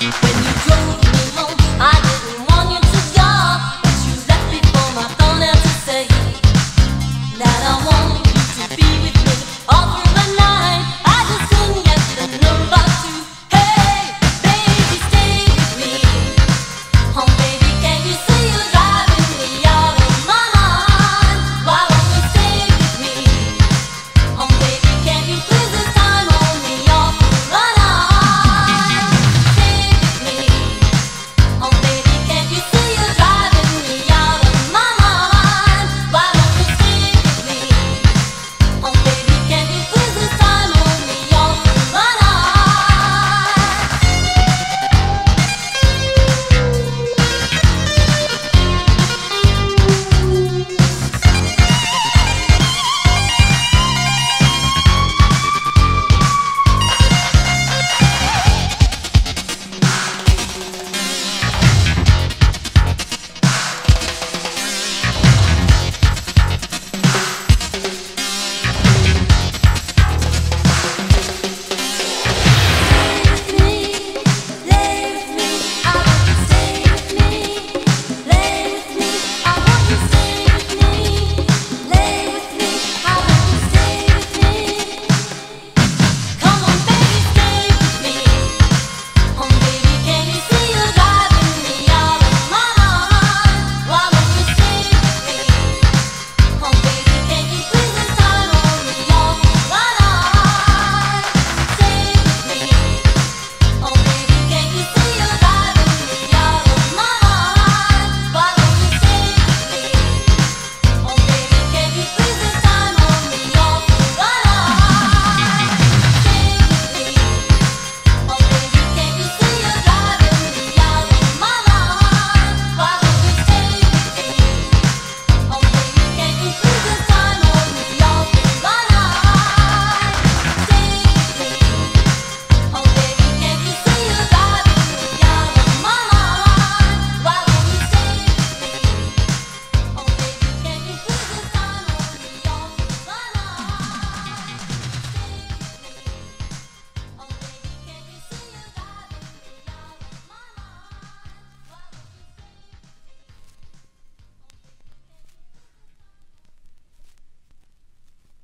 with